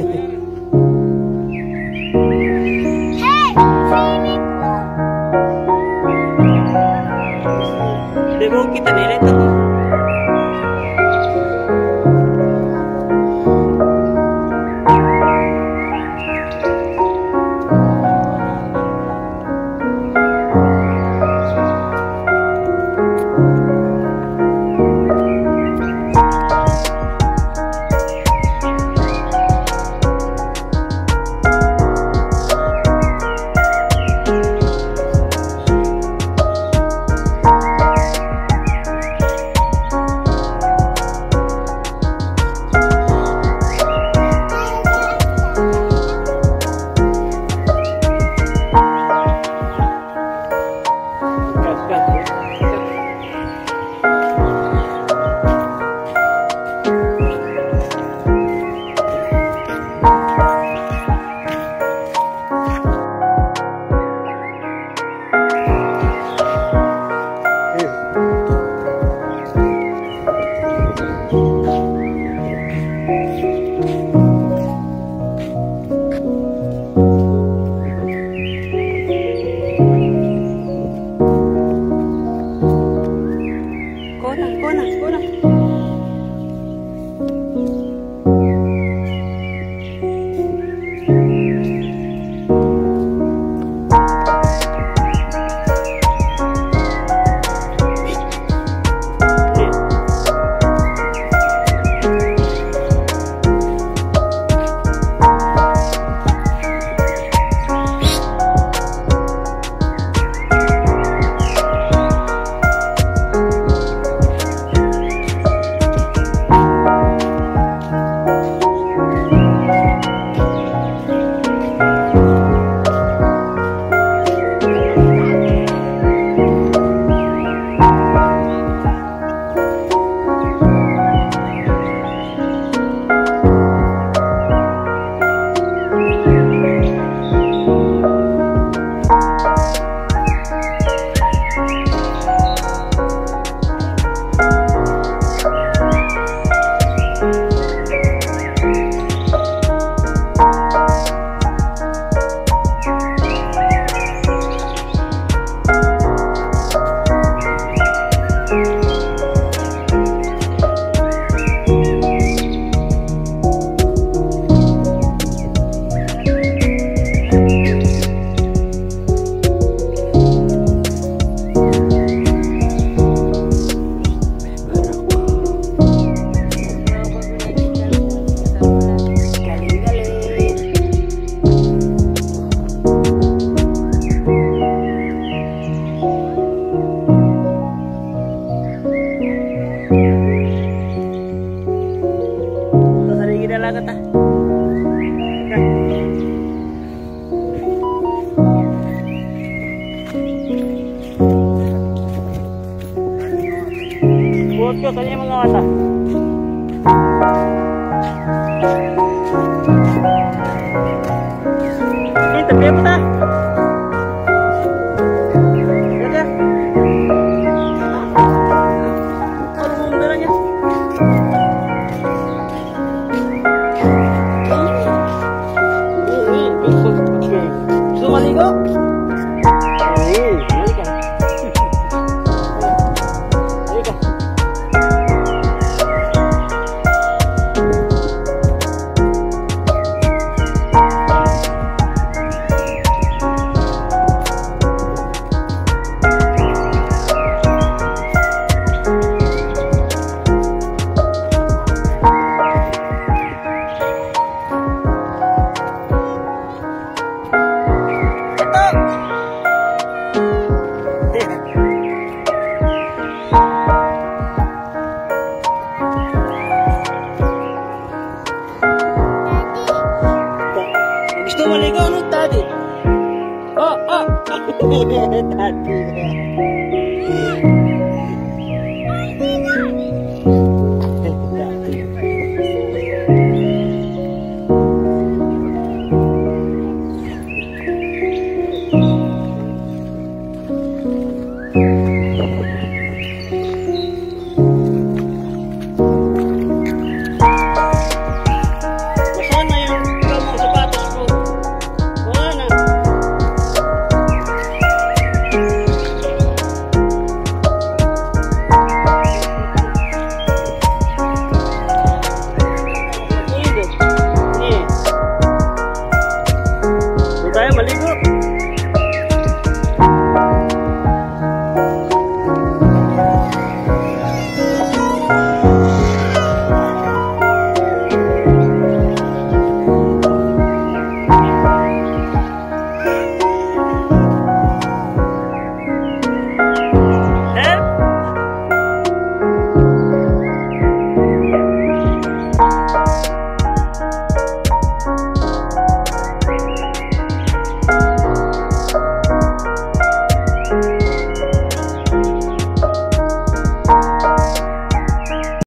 ako. Kat, 왔다. 嘿嘿嘿大哥